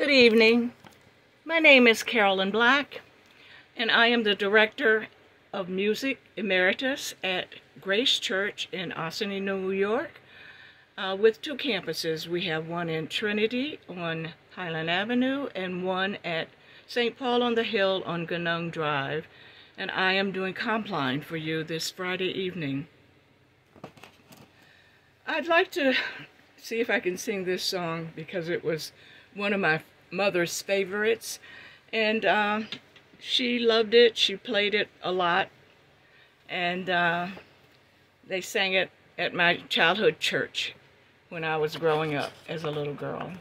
Good evening. My name is Carolyn Black, and I am the Director of Music Emeritus at Grace Church in Ossining, New York, uh, with two campuses. We have one in Trinity on Highland Avenue and one at St. Paul on the Hill on Ganung Drive. And I am doing Compline for you this Friday evening. I'd like to see if I can sing this song because it was one of my mother's favorites. And uh, she loved it. She played it a lot. And uh, they sang it at my childhood church when I was growing up as a little girl.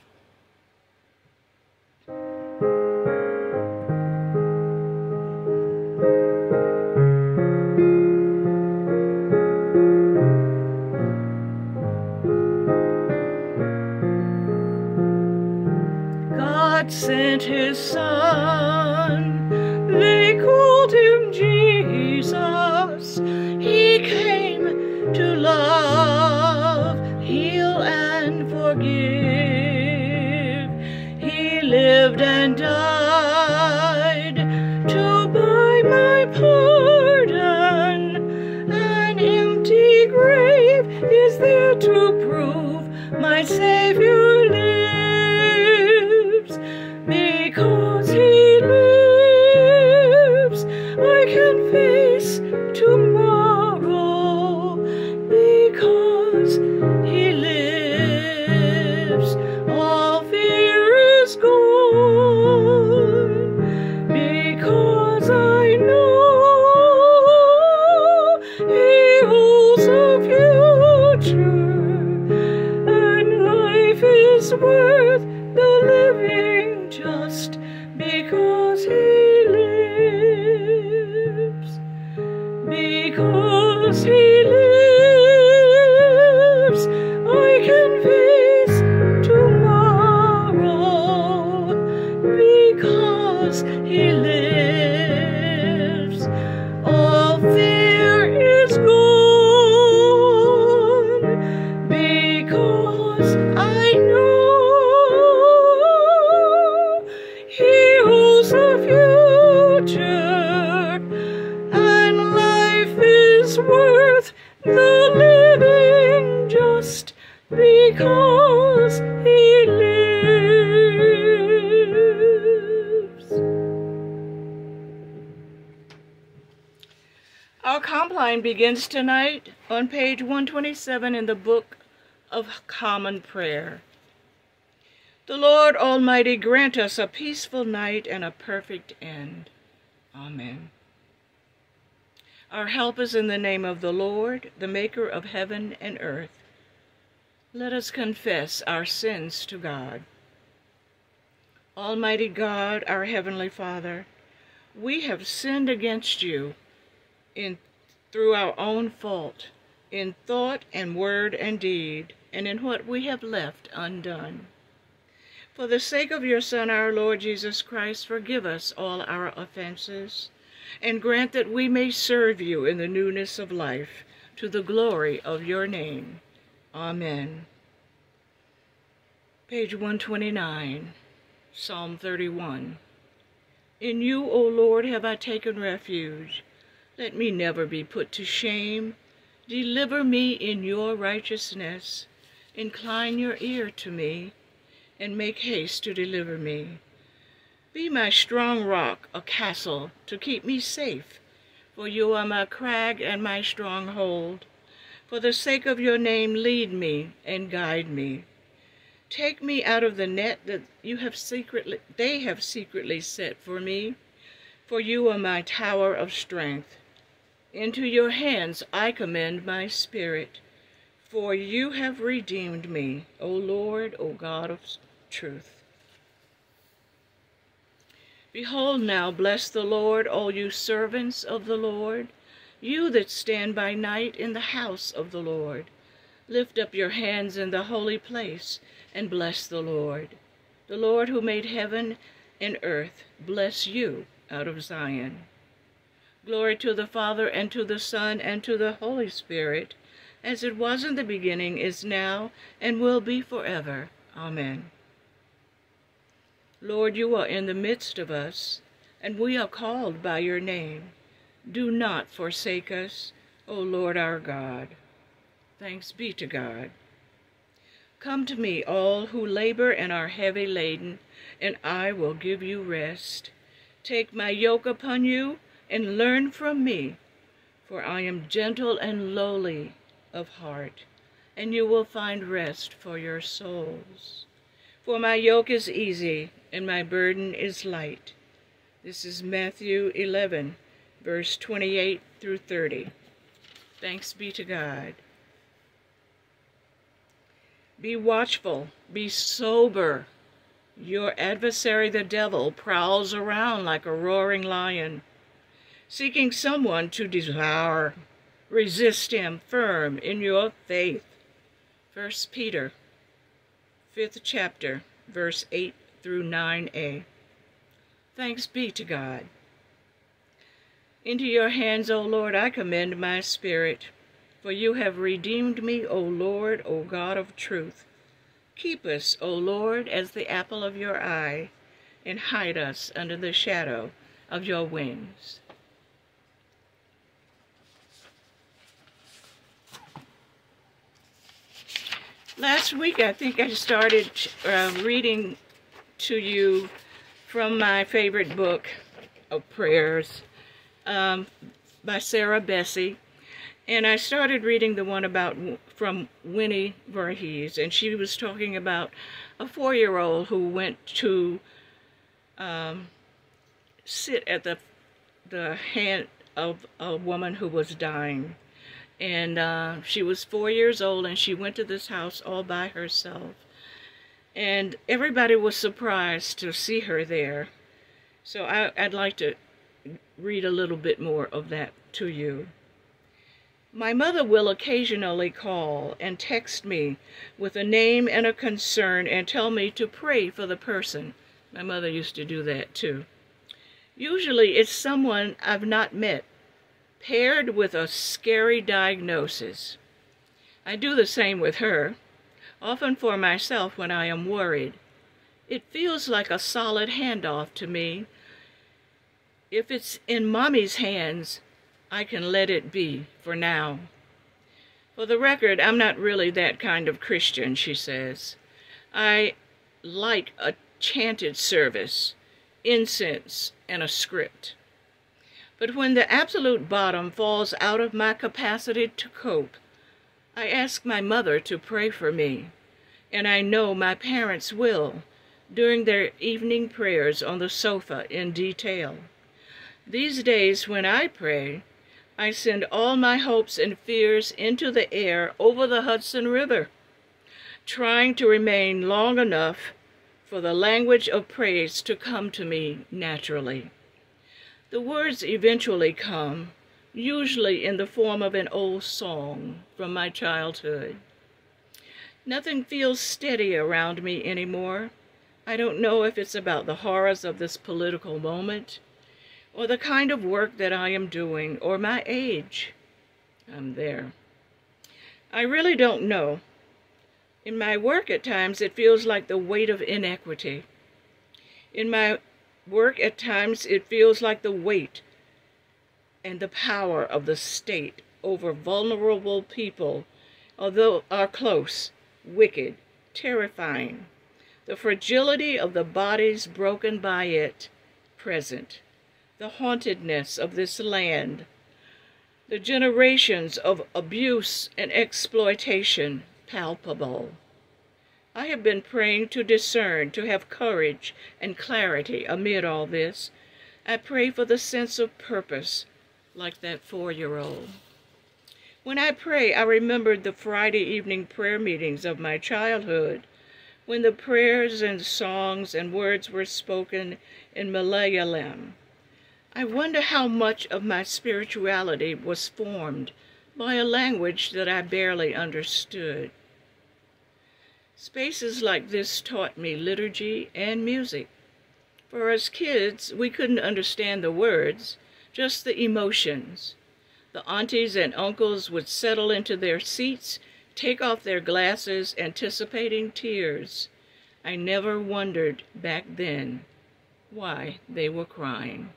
Because he lives. Our compline begins tonight on page 127 in the Book of Common Prayer. The Lord Almighty grant us a peaceful night and a perfect end. Amen. Our help is in the name of the Lord, the maker of heaven and earth. Let us confess our sins to God. Almighty God, our heavenly Father, we have sinned against you in through our own fault, in thought and word and deed, and in what we have left undone. For the sake of your Son, our Lord Jesus Christ, forgive us all our offenses, and grant that we may serve you in the newness of life, to the glory of your name. Amen. Page 129, Psalm 31. In you, O Lord, have I taken refuge. Let me never be put to shame. Deliver me in your righteousness. Incline your ear to me, and make haste to deliver me. Be my strong rock, a castle, to keep me safe, for you are my crag and my stronghold. For the sake of your name, lead me and guide me. Take me out of the net that you have secretly they have secretly set for me, for you are my tower of strength. Into your hands I commend my spirit, for you have redeemed me, O Lord, O God of truth. Behold now, bless the Lord, all you servants of the Lord, you that stand by night in the house of the Lord. Lift up your hands in the holy place and bless the Lord. The Lord who made heaven and earth bless you out of Zion. Glory to the Father, and to the Son, and to the Holy Spirit, as it was in the beginning, is now, and will be forever. Amen. Lord, you are in the midst of us, and we are called by your name. Do not forsake us, O Lord our God. Thanks be to God. Come to me, all who labor and are heavy laden, and I will give you rest. Take my yoke upon you and learn from me, for I am gentle and lowly of heart, and you will find rest for your souls. For my yoke is easy and my burden is light. This is Matthew 11, verse 28 through 30. Thanks be to God. Be watchful, be sober. Your adversary, the devil, prowls around like a roaring lion, seeking someone to devour. Resist him firm in your faith. 1 Peter, 5th chapter, verse 8 through 9a. Thanks be to God. Into your hands, O Lord, I commend my spirit, for you have redeemed me, O Lord, O God of truth. Keep us, O Lord, as the apple of your eye, and hide us under the shadow of your wings. Last week, I think I started uh, reading to you from my favorite book of prayers um, by Sarah Bessey. And I started reading the one about from Winnie Varghese, and she was talking about a four-year-old who went to um, sit at the the hand of a woman who was dying. And uh, she was four years old, and she went to this house all by herself. And everybody was surprised to see her there. So I, I'd like to read a little bit more of that to you. My mother will occasionally call and text me with a name and a concern and tell me to pray for the person. My mother used to do that too. Usually it's someone I've not met, paired with a scary diagnosis. I do the same with her, often for myself when I am worried. It feels like a solid handoff to me. If it's in mommy's hands, I can let it be for now. For the record, I'm not really that kind of Christian, she says. I like a chanted service, incense, and a script. But when the absolute bottom falls out of my capacity to cope, I ask my mother to pray for me, and I know my parents will during their evening prayers on the sofa in detail. These days when I pray, I send all my hopes and fears into the air over the Hudson River, trying to remain long enough for the language of praise to come to me naturally. The words eventually come, usually in the form of an old song from my childhood. Nothing feels steady around me anymore. I don't know if it's about the horrors of this political moment or the kind of work that I am doing, or my age. I'm there. I really don't know. In my work at times, it feels like the weight of inequity. In my work at times, it feels like the weight and the power of the state over vulnerable people, although are close, wicked, terrifying. The fragility of the bodies broken by it, present the hauntedness of this land, the generations of abuse and exploitation palpable. I have been praying to discern, to have courage and clarity amid all this. I pray for the sense of purpose, like that four-year-old. When I pray, I remembered the Friday evening prayer meetings of my childhood, when the prayers and songs and words were spoken in Malayalam, I wonder how much of my spirituality was formed by a language that I barely understood. Spaces like this taught me liturgy and music. For as kids, we couldn't understand the words, just the emotions. The aunties and uncles would settle into their seats, take off their glasses, anticipating tears. I never wondered back then why they were crying.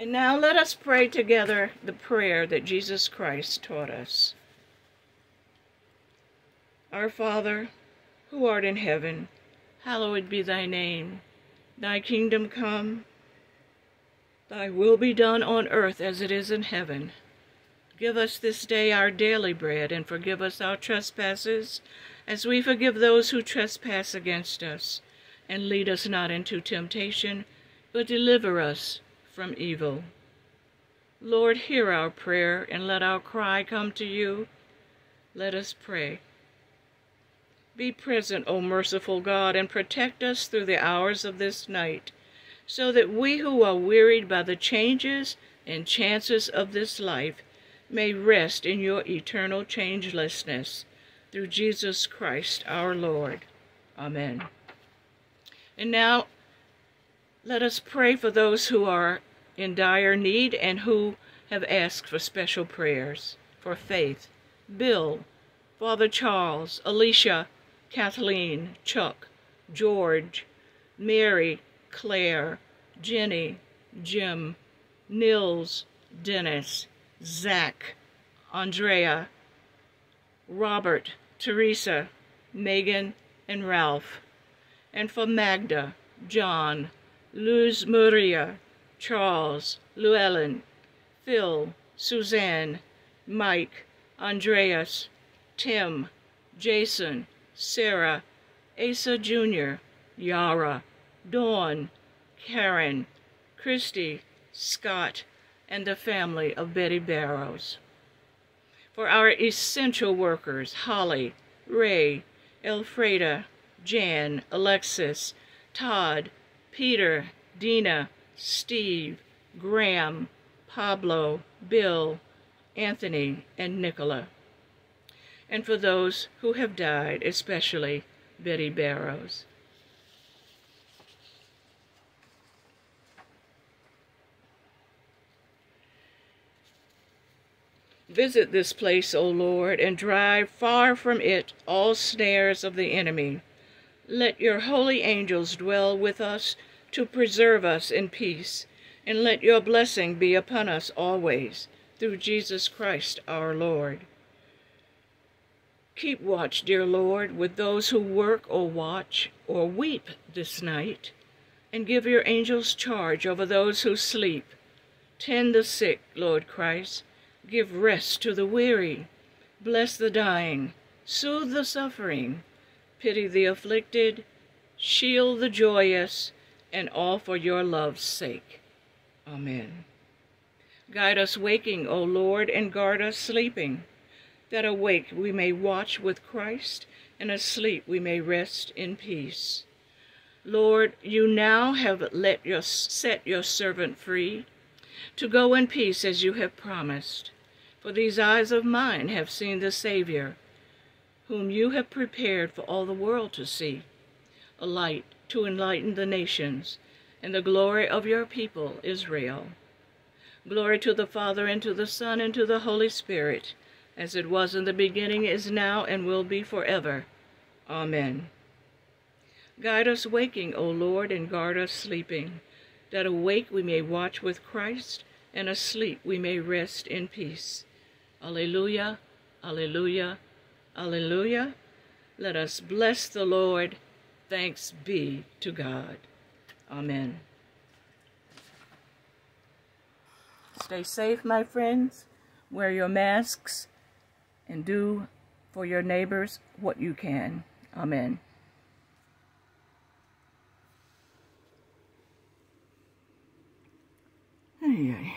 And now let us pray together the prayer that Jesus Christ taught us. Our Father, who art in heaven, hallowed be thy name. Thy kingdom come, thy will be done on earth as it is in heaven. Give us this day our daily bread, and forgive us our trespasses, as we forgive those who trespass against us. And lead us not into temptation, but deliver us from evil. Lord, hear our prayer, and let our cry come to you. Let us pray. Be present, O merciful God, and protect us through the hours of this night, so that we who are wearied by the changes and chances of this life may rest in your eternal changelessness through Jesus Christ our Lord. Amen. And now let us pray for those who are in dire need and who have asked for special prayers for Faith, Bill, Father Charles, Alicia, Kathleen, Chuck, George, Mary, Claire, Jenny, Jim, Nils, Dennis, Zach, Andrea, Robert, Teresa, Megan, and Ralph, and for Magda, John, Luz Maria, Charles, Llewellyn, Phil, Suzanne, Mike, Andreas, Tim, Jason, Sarah, Asa Jr., Yara, Dawn, Karen, Christy, Scott, and the family of Betty Barrows. For our essential workers, Holly, Ray, Elfreda, Jan, Alexis, Todd, Peter, Dina, Steve, Graham, Pablo, Bill, Anthony, and Nicola and for those who have died, especially Betty Barrows. Visit this place, O Lord, and drive far from it all snares of the enemy. Let your holy angels dwell with us to preserve us in peace, and let your blessing be upon us always, through Jesus Christ our Lord. Keep watch, dear Lord, with those who work or watch or weep this night, and give your angels charge over those who sleep. Tend the sick, Lord Christ. Give rest to the weary. Bless the dying. Soothe the suffering. Pity the afflicted. Shield the joyous, and all for your love's sake. Amen. Guide us waking, O Lord, and guard us sleeping that awake we may watch with Christ, and asleep we may rest in peace. Lord, you now have let your, set your servant free to go in peace as you have promised. For these eyes of mine have seen the Savior, whom you have prepared for all the world to see, a light to enlighten the nations, and the glory of your people, Israel. Glory to the Father, and to the Son, and to the Holy Spirit, as it was in the beginning, is now, and will be forever. Amen. Guide us waking, O Lord, and guard us sleeping, that awake we may watch with Christ, and asleep we may rest in peace. Alleluia, alleluia, alleluia. Let us bless the Lord. Thanks be to God. Amen. Stay safe, my friends. Wear your masks and do for your neighbors what you can. Amen. Hey.